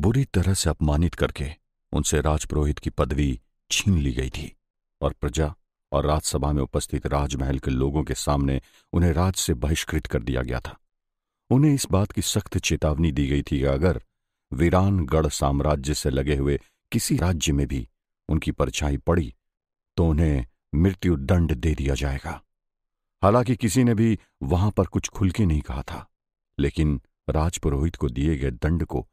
बुरी तरह से अपमानित करके उनसे राजपुरोहित की पदवी छीन ली गई थी और प्रजा और राजसभा में उपस्थित राजमहल के लोगों के सामने उन्हें राज से बहिष्कृत कर दिया गया था। उन्हें इस बात की सख्त चेतावनी दी गई थी कि अगर वीरानगढ़ साम्राज्य से लगे हुए किसी राज्य में भी उनकी परछाई पड़ी तो उन्हें मृत्यु दंड दे दिया जाएगा। हालाँकि किसी ने भी वहाँ पर कुछ खुल के नहीं कहा था, लेकिन राजपुरोहित को दिए गए दंड को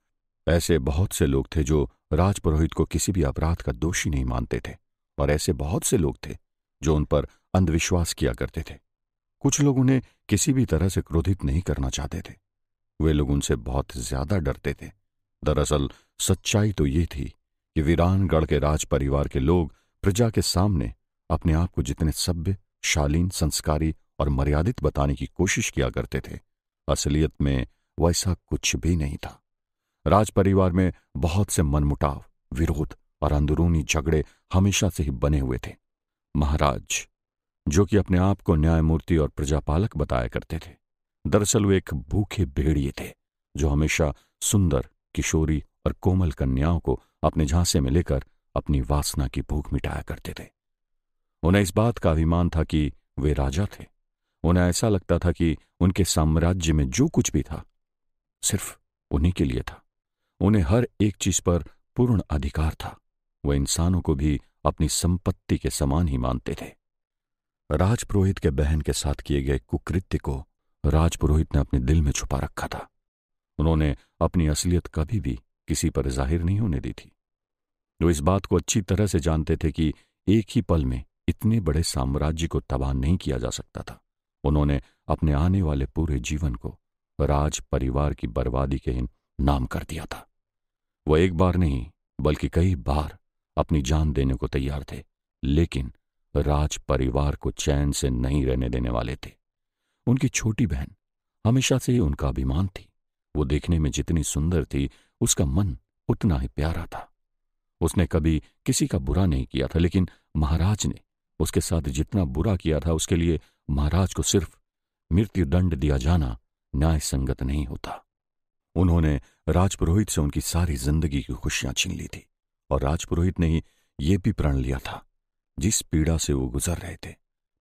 ऐसे बहुत से लोग थे जो राजपुरोहित को किसी भी अपराध का दोषी नहीं मानते थे, और ऐसे बहुत से लोग थे जो उन पर अंधविश्वास किया करते थे। कुछ लोग उन्हें किसी भी तरह से क्रोधित नहीं करना चाहते थे। वे लोग उनसे बहुत ज़्यादा डरते थे। दरअसल सच्चाई तो ये थी कि वीरानगढ़ के राज परिवार के लोग प्रजा के सामने अपने आप को जितने सभ्य, शालीन, संस्कारी और मर्यादित बताने की कोशिश किया करते थे, असलियत में वैसा कुछ भी नहीं था। राज परिवार में बहुत से मनमुटाव, विरोध और अंदरूनी झगड़े हमेशा से ही बने हुए थे। महाराज, जो कि अपने आप को न्यायमूर्ति और प्रजापालक बताया करते थे, दरअसल वे एक भूखे भेड़िए थे, जो हमेशा सुंदर, किशोरी और कोमल कन्याओं को अपने झांसे में लेकर अपनी वासना की भूख मिटाया करते थे। उन्हें इस बात का अभिमान था कि वे राजा थे। उन्हें ऐसा लगता था कि उनके साम्राज्य में जो कुछ भी था, सिर्फ़ उन्हीं के लिए था। उन्हें हर एक चीज़ पर पूर्ण अधिकार था। वह इंसानों को भी अपनी संपत्ति के समान ही मानते थे। राजपुरोहित के बहन के साथ किए गए कुकृत्य को राजपुरोहित ने अपने दिल में छुपा रखा था। उन्होंने अपनी असलियत कभी भी किसी पर ज़ाहिर नहीं होने दी थी। वो इस बात को अच्छी तरह से जानते थे कि एक ही पल में इतने बड़े साम्राज्य को तबाह नहीं किया जा सकता था। उन्होंने अपने आने वाले पूरे जीवन को राज परिवार की बर्बादी के इन नाम कर दिया था। वह एक बार नहीं, बल्कि कई बार अपनी जान देने को तैयार थे, लेकिन राज परिवार को चैन से नहीं रहने देने वाले थे। उनकी छोटी बहन हमेशा से ही उनका अभिमान थी। वो देखने में जितनी सुंदर थी, उसका मन उतना ही प्यारा था। उसने कभी किसी का बुरा नहीं किया था, लेकिन महाराज ने उसके साथ जितना बुरा किया था, उसके लिए महाराज को सिर्फ़ मृत्यु दंड दिया जाना न्याय संगत नहीं होता। उन्होंने राजपुरोहित से उनकी सारी ज़िंदगी की खुशियाँ छीन ली थी और राजपुरोहित ने ही ये भी प्रण लिया था, जिस पीड़ा से वो गुजर रहे थे।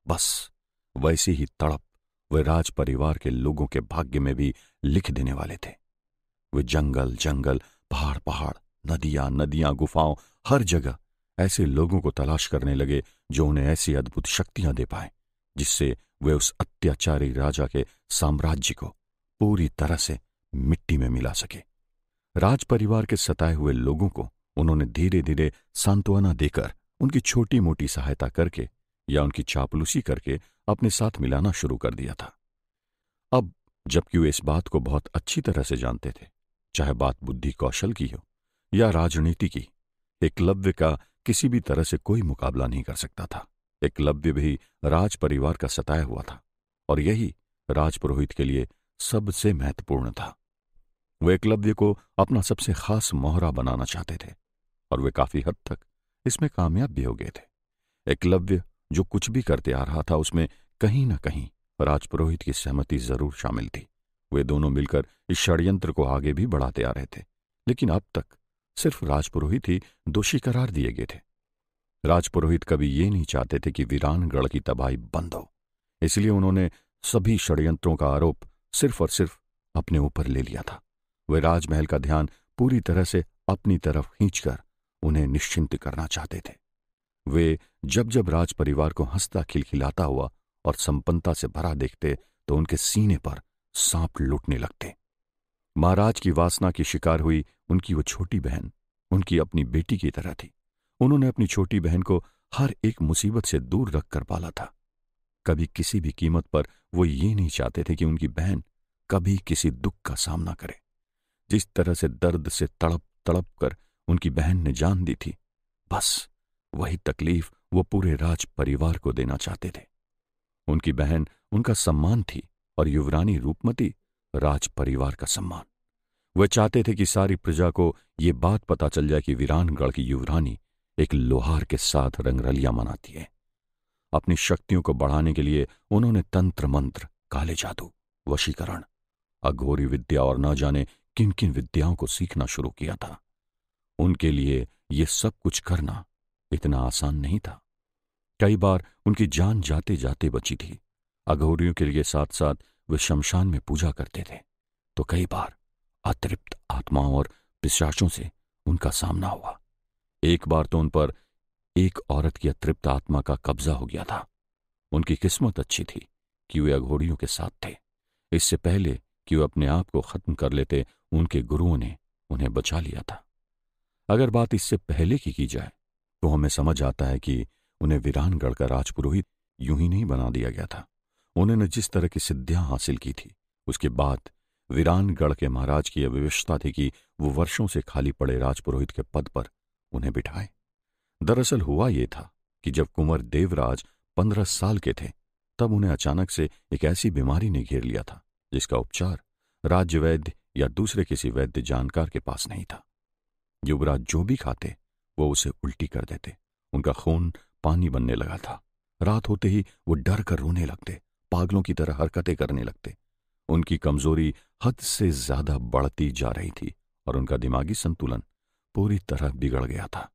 बस, वैसे ही तड़प वे राज परिवार के लोगों के भाग्य में भी लिख देने वाले थे। वे जंगल जंगल, पहाड़ पहाड़, नदियाँ नदियाँ, गुफाओं, हर जगह ऐसे लोगों को तलाश करने लगे जो उन्हें ऐसी अद्भुत शक्तियाँ दे पाए, जिससे वे उस अत्याचारी राजा के साम्राज्य को पूरी तरह से मिट्टी में मिला सके। राज परिवार के सताए हुए लोगों को उन्होंने धीरे धीरे सांत्वना देकर उनकी छोटी मोटी सहायता करके या उनकी चापलूसी करके अपने साथ मिलाना शुरू कर दिया था। अब जबकि वे इस बात को बहुत अच्छी तरह से जानते थे, चाहे बात बुद्धि कौशल की हो या राजनीति की एकलव्य का किसी भी तरह से कोई मुकाबला नहीं कर सकता था। एकलव्य भी राज परिवार का सताया हुआ था और यही राजपुरोहित के लिए सबसे महत्वपूर्ण था। वे एकलव्य को अपना सबसे खास मोहरा बनाना चाहते थे और वे काफ़ी हद तक इसमें कामयाब भी हो गए थे। एकलव्य जो कुछ भी करते आ रहा था, उसमें कहीं न कहीं राजपुरोहित की सहमति ज़रूर शामिल थी। वे दोनों मिलकर इस षड्यंत्र को आगे भी बढ़ाते आ रहे थे, लेकिन अब तक सिर्फ़ राजपुरोहित ही दोषी करार दिए गए थे। राजपुरोहित कभी ये नहीं चाहते थे कि वीरानगढ़ की तबाही बंद हो। इसलिए उन्होंने सभी षड्यंत्रों का आरोप सिर्फ़ और सिर्फ़ अपने ऊपर ले लिया था। वे राजमहल का ध्यान पूरी तरह से अपनी तरफ़ खींचकर उन्हें निश्चिंत करना चाहते थे। वे जब जब राज परिवार को हंसता खिलखिलाता हुआ और संपन्नता से भरा देखते तो उनके सीने पर सांप लुटने लगते। महाराज की वासना की शिकार हुई उनकी वो छोटी बहन, उनकी अपनी बेटी की तरह थी। उन्होंने अपनी छोटी बहन को हर एक मुसीबत से दूर रखकर पाला था। कभी किसी भी कीमत पर वो ये नहीं चाहते थे कि उनकी बहन कभी किसी दुख का सामना करे। जिस तरह से दर्द से तड़प तड़प कर उनकी बहन ने जान दी थी, बस वही तकलीफ़ वो पूरे राज परिवार को देना चाहते थे। उनकी बहन उनका सम्मान थी और युवरानी रूपमती राज परिवार का सम्मान। वे चाहते थे कि सारी प्रजा को ये बात पता चल जाए कि वीरानगढ़ की युवरानी एक लोहार के साथ रंगरलिया मनाती है। अपनी शक्तियों को बढ़ाने के लिए उन्होंने तंत्र मंत्र, काले जादू, वशीकरण, अघोरी विद्या और न जाने किन किन विद्याओं को सीखना शुरू किया था। उनके लिए ये सब कुछ करना इतना आसान नहीं था। कई बार उनकी जान जाते जाते बची थी। अघोरियों के लिए साथ साथ वे शमशान में पूजा करते थे। तो कई बार अतृप्त आत्माओं और पिशाचों से उनका सामना हुआ। एक बार तो उन पर एक औरत की अतृप्त आत्मा का कब्जा हो गया था। उनकी किस्मत अच्छी थी कि वे अघोड़ियों के साथ थे। इससे पहले कि वे अपने आप को खत्म कर लेते उनके गुरुओं ने उन्हें बचा लिया था। अगर बात इससे पहले की की जाए तो हमें समझ आता है कि उन्हें वीरानगढ़ का राजपुरोहित यूँ ही नहीं बना दिया गया था। उन्होंने जिस तरह की सिद्धियाँ हासिल की थी, उसके बाद वीरानगढ़ के महाराज की विवशता थी कि वो वर्षों से खाली पड़े राजपुरोहित के पद पर उन्हें बिठाए। दरअसल हुआ ये था कि जब कुंवर देवराज पंद्रह साल के थे, तब उन्हें अचानक से एक ऐसी बीमारी ने घेर लिया था। जिसका उपचार राज्य वैद्य या दूसरे किसी वैद्य जानकार के पास नहीं था। युवराज जो भी खाते, वो उसे उल्टी कर देते। उनका खून पानी बनने लगा था। रात होते ही वो डर कर रोने लगते, पागलों की तरह हरकतें करने लगते। उनकी कमज़ोरी हद से ज़्यादा बढ़ती जा रही थी और उनका दिमागी संतुलन पूरी तरह बिगड़ गया था।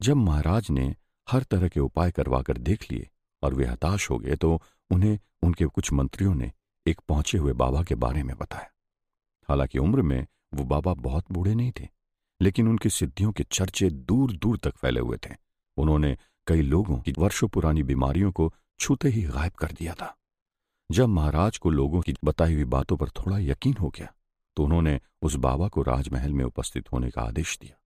जब महाराज ने हर तरह के उपाय करवाकर देख लिए और वे हताश हो गए तो उन्हें, उनके कुछ मंत्रियों ने एक पहुँचे हुए बाबा के बारे में बताया। हालाँकि उम्र में वो बाबा बहुत बूढ़े नहीं थे, लेकिन उनकी सिद्धियों के चर्चे दूर दूर तक फैले हुए थे। उन्होंने कई लोगों की वर्षों पुरानी बीमारियों को छूते ही गायब कर दिया था। जब महाराज को लोगों की बताई हुई बातों पर थोड़ा यकीन हो गया तो उन्होंने उस बाबा को राजमहल में उपस्थित होने का आदेश दिया।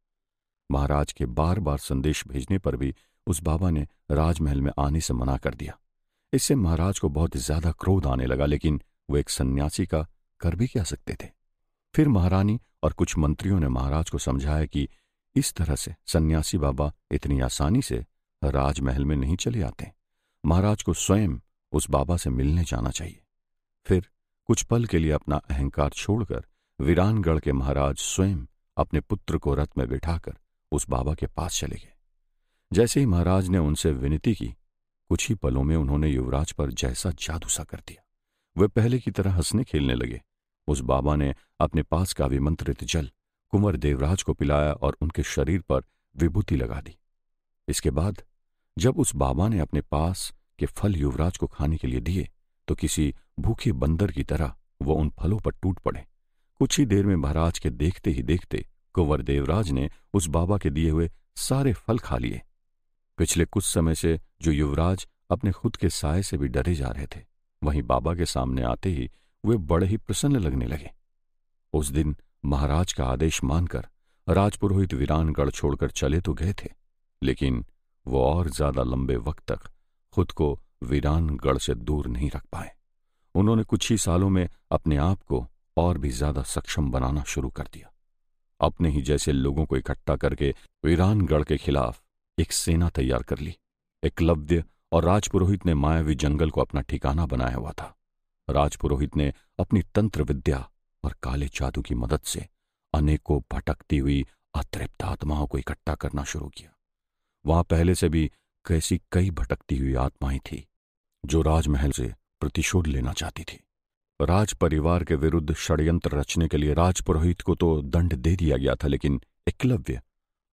महाराज के बार बार संदेश भेजने पर भी उस बाबा ने राजमहल में आने से मना कर दिया। इससे महाराज को बहुत ज़्यादा क्रोध आने लगा, लेकिन वो एक सन्यासी का कर भी क्या सकते थे। फिर महारानी और कुछ मंत्रियों ने महाराज को समझाया कि इस तरह से सन्यासी बाबा इतनी आसानी से राजमहल में नहीं चले आते। महाराज को स्वयं उस बाबा से मिलने जाना चाहिए। फिर कुछ पल के लिए अपना अहंकार छोड़कर वीरानगढ़ के महाराज स्वयं अपने पुत्र को रथ में बिठाकर उस बाबा के पास चले गए। जैसे ही महाराज ने उनसे विनती की, कुछ ही पलों में उन्होंने युवराज पर जैसा जादू सा कर दिया। वे पहले की तरह हंसने खेलने लगे। उस बाबा ने अपने पास का विमंत्रित जल, कुंवर देवराज को पिलाया और उनके शरीर पर विभूति लगा दी। इसके बाद, जब उस बाबा ने अपने पास के फल युवराज को खाने के लिए दिए तो किसी भूखे बंदर की तरह वह उन फलों पर टूट पड़े। कुछ ही देर में महाराज के देखते ही देखते कुंवर देवराज ने उस बाबा के दिए हुए सारे फल खा लिए। पिछले कुछ समय से जो युवराज अपने खुद के साय से भी डरे जा रहे थे। वहीं बाबा के सामने आते ही वे बड़े ही प्रसन्न लगने लगे। उस दिन महाराज का आदेश मानकर राजपुरोहित वीरानगढ़ छोड़कर चले तो गए थे, लेकिन वो और ज़्यादा लंबे वक्त तक खुद को वीरानगढ़ से दूर नहीं रख पाए। उन्होंने कुछ ही सालों में अपने आप को और भी ज़्यादा सक्षम बनाना शुरू कर दिया। अपने ही जैसे लोगों को इकट्ठा करके वीरानगढ़ के खिलाफ एक सेना तैयार कर ली एकलव्य और राजपुरोहित ने मायावी जंगल को अपना ठिकाना बनाया हुआ था। राजपुरोहित ने अपनी तंत्र विद्या और काले जादू की मदद से अनेकों भटकती हुई अतृप्त आत्माओं को इकट्ठा करना शुरू किया। वहाँ पहले से भी कैसी कई भटकती हुई आत्माएँ थी, जो राजमहल से प्रतिशोध लेना चाहती थी। राज परिवार के विरुद्ध षड्यंत्र रचने के लिए राजपुरोहित को तो दंड दे दिया गया था, लेकिन एकलव्य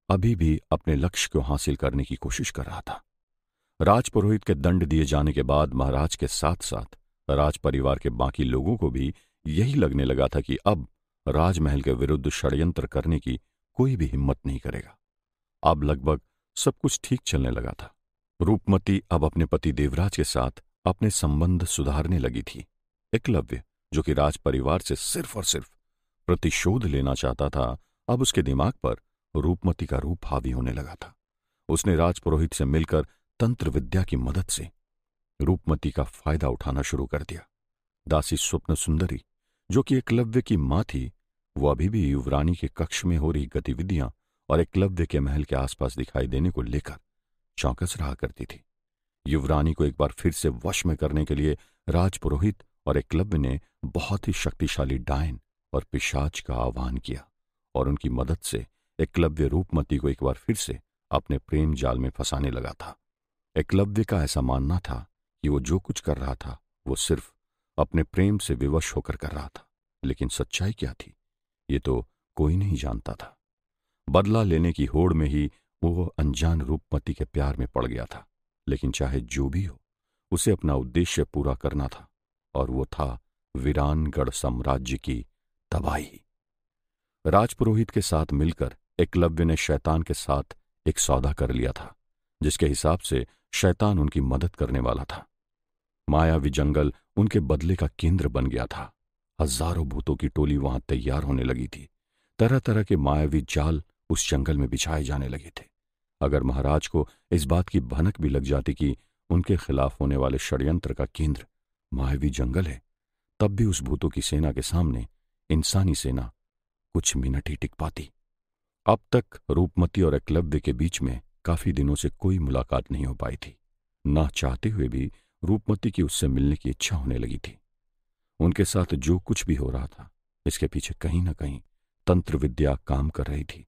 अभी भी अपने लक्ष्य को हासिल करने की कोशिश कर रहा था। राजपुरोहित के दंड दिए जाने के बाद महाराज के साथ साथ राज परिवार के बाकी लोगों को भी यही लगने लगा था कि अब राजमहल के विरुद्ध षड्यंत्र करने की कोई भी हिम्मत नहीं करेगा। अब लगभग सब कुछ ठीक चलने लगा था। रूपमती अब अपने पति देवराज के साथ अपने संबंध सुधारने लगी थी, एकलव्य, जो कि राज परिवार से सिर्फ़ और सिर्फ़ प्रतिशोध लेना चाहता था, अब उसके दिमाग पर रूपमती का रूप हावी होने लगा था। उसने राजपुरोहित से मिलकर तंत्र विद्या की मदद से रूपमती का फ़ायदा उठाना शुरू कर दिया। दासी स्वप्न सुंदरी, जो कि एकलव्य की माँ थी, वो अभी भी युवरानी के कक्ष में हो रही गतिविधियाँ और एकलव्य के महल के आसपास दिखाई देने को लेकर चौकस रहा करती थी। युवरानी को एक बार फिर से वश में करने के लिए राजपुरोहित और एकलव्य ने बहुत ही शक्तिशाली डायन और पिशाच का आह्वान किया और उनकी मदद से एकलव्य रूपमती को एक बार फिर से अपने प्रेम जाल में फंसाने लगा था। एकलव्य का ऐसा मानना था कि वो जो कुछ कर रहा था, वो सिर्फ़ अपने प्रेम से विवश होकर कर रहा था। लेकिन सच्चाई क्या थी, ये तो कोई नहीं जानता था। बदला लेने की होड़ में ही वो अनजान रूपमती के प्यार में पड़ गया था। लेकिन चाहे जो भी हो, उसे अपना उद्देश्य पूरा करना था, और वो था वीरानगढ़ साम्राज्य की तबाही। राजपुरोहित के साथ मिलकर एकलव्य ने शैतान के साथ एक सौदा कर लिया था, जिसके हिसाब से शैतान उनकी मदद करने वाला था। मायावी जंगल उनके बदले का केंद्र बन गया था। हज़ारों भूतों की टोली वहाँ तैयार होने लगी थी। तरह तरह के मायावी जाल उस जंगल में बिछाए जाने लगे थे। अगर महाराज को इस बात की भनक भी लग जाती कि उनके खिलाफ होने वाले षड्यंत्र का केंद्र मायावी जंगल है, तब भी उस भूतों की सेना के सामने इंसानी सेना कुछ मिनट ही टिक पाती। अब तक रूपमती और एकलव्य के बीच में काफ़ी दिनों से कोई मुलाकात नहीं हो पाई थी। न चाहते हुए भी रूपमती की उससे मिलने की इच्छा होने लगी थी। उनके साथ जो कुछ भी हो रहा था, इसके पीछे कहीं ना कहीं तंत्र विद्या काम कर रही थी।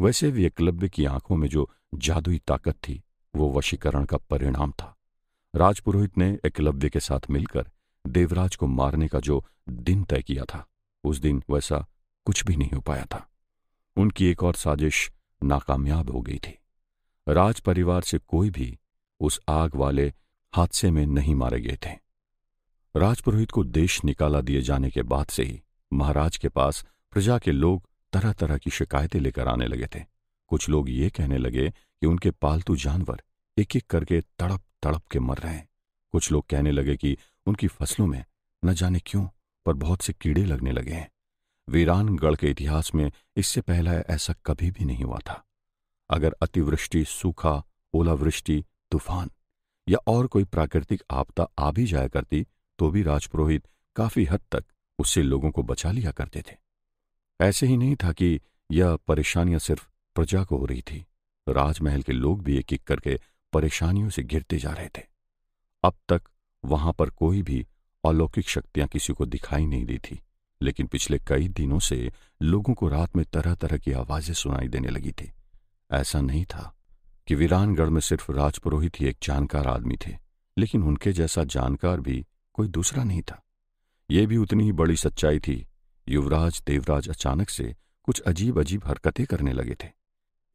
वैसे भी एकलव्य की आँखों में जो जादुई ताकत थी, वो वशीकरण का परिणाम था। राजपुरोहित ने एकलव्य के साथ मिलकर देवराज को मारने का जो दिन तय किया था, उस दिन वैसा कुछ भी नहीं हो पाया था। उनकी एक और साजिश नाकामयाब हो गई थी। राज परिवार से कोई भी उस आग वाले हादसे में नहीं मारे गए थे। राजपुरोहित को देश निकाला दिए जाने के बाद से ही महाराज के पास प्रजा के लोग तरह तरह की शिकायतें लेकर आने लगे थे। कुछ लोग ये कहने लगे कि उनके पालतू जानवर एक एक करके तड़प तड़प के मर रहे हैं। कुछ लोग कहने लगे कि उनकी फ़सलों में न जाने क्यों, पर बहुत से कीड़े लगने लगे हैं। वीरानगढ़ के इतिहास में इससे पहला ऐसा कभी भी नहीं हुआ था। अगर अतिवृष्टि, सूखा, ओलावृष्टि, तूफ़ान या और कोई प्राकृतिक आपदा आ भी जाया करती तो भी राजपुरोहित काफ़ी हद तक उससे लोगों को बचा लिया करते थे। ऐसे ही नहीं था कि यह परेशानियाँ सिर्फ़ प्रजा को हो रही थी। राजमहल के लोग भी एक एक करके परेशानियों से गिरते जा रहे थे। अब तक वहाँ पर कोई भी अलौकिक शक्तियाँ किसी को दिखाई नहीं दी थी, लेकिन पिछले कई दिनों से लोगों को रात में तरह तरह की आवाज़ें सुनाई देने लगी थी। ऐसा नहीं था कि वीरानगढ़ में सिर्फ़ राजपुरोहित ही एक जानकार आदमी थे, लेकिन उनके जैसा जानकार भी कोई दूसरा नहीं था। यह भी उतनी ही बड़ी सच्चाई थी। युवराज देवराज अचानक से कुछ अजीब अजीब हरकतें करने लगे थे।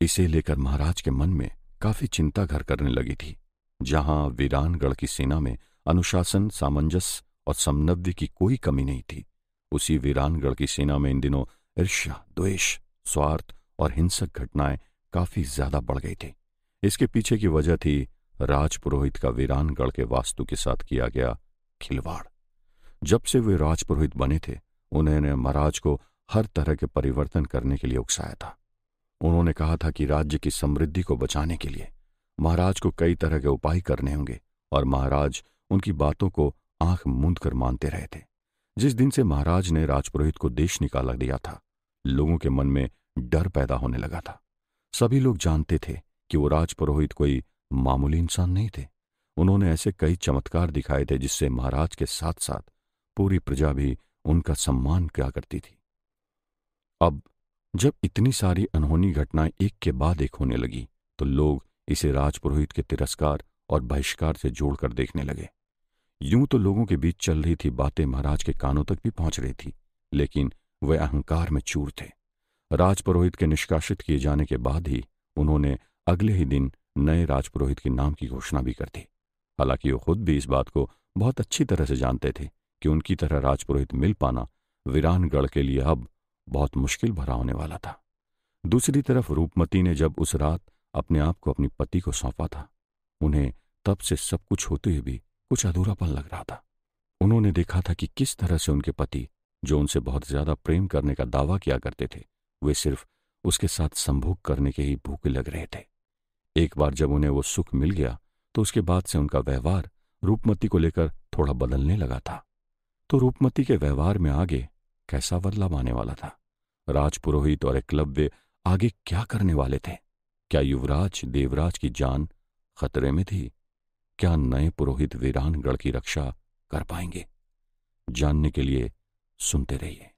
इसे लेकर महाराज के मन में काफ़ी चिंता घर करने लगी थी, जहाँ वीरानगढ़ की सेना में अनुशासन, सामंजस्य और समनव्य की कोई कमी नहीं थी। उसी वीरानगढ़ की सेना में इन दिनों ईर्ष्या, द्वेष, स्वार्थ और हिंसक घटनाएँ काफ़ी ज़्यादा बढ़ गई थी। इसके पीछे की वजह थी राजपुरोहित का वीरानगढ़ के वास्तु के साथ किया गया खिलवाड़। जब से वे राजपुरोहित बने थे, उन्होंने महाराज को हर तरह के परिवर्तन करने के लिए उकसाया था। उन्होंने कहा था कि राज्य की समृद्धि को बचाने के लिए महाराज को कई तरह के उपाय करने होंगे और महाराज उनकी बातों को आँख मूंद कर मानते रहे थे। जिस दिन से महाराज ने राजपुरोहित को देश निकाला दिया था, लोगों के मन में डर पैदा होने लगा था। सभी लोग जानते थे कि वो राजपुरोहित कोई मामूली इंसान नहीं थे। उन्होंने ऐसे कई चमत्कार दिखाए थे जिससे महाराज के साथ साथ पूरी प्रजा भी उनका सम्मान किया करती थी। अब जब इतनी सारी अनहोनी घटनाएँ एक के बाद एक होने लगी तो लोग इसे राजपुरोहित के तिरस्कार और बहिष्कार से जोड़कर देखने लगे। यूँ तो लोगों के बीच चल रही थी बातें महाराज के कानों तक भी पहुँच रही थी, लेकिन वे अहंकार में चूर थे। राजपुरोहित के निष्कासित किए जाने के बाद ही उन्होंने अगले ही दिन नए राजपुरोहित के नाम की घोषणा भी कर दी। हालाँकि वो खुद भी इस बात को बहुत अच्छी तरह से जानते थे कि उनकी तरह राजपुरोहित मिल पाना वीरानगढ़ के लिए अब बहुत मुश्किल भरा होने वाला था। दूसरी तरफ़ रूपमती ने जब उस रात अपने आप को अपनी पति को सौंपा था, उन्हें तब से सब कुछ होते हुए भी कुछ अधूरापन लग रहा था। उन्होंने देखा था कि किस तरह से उनके पति, जो उनसे बहुत ज़्यादा प्रेम करने का दावा किया करते थे वे सिर्फ़ उसके साथ संभोग करने के ही भूखे लग रहे थे। एक बार जब उन्हें वो सुख मिल गया तो उसके बाद से उनका व्यवहार रूपमती को लेकर थोड़ा बदलने लगा था। तो रूपमती के व्यवहार में आगे कैसा बदलाव आने वाला था? राजपुरोहित और एकलव्य आगे क्या करने वाले थे? क्या युवराज, देवराज की जान खतरे में थी? क्या नए पुरोहित वीरानगढ़ की रक्षा कर पाएँगे? जानने के लिए सुनते रहिए।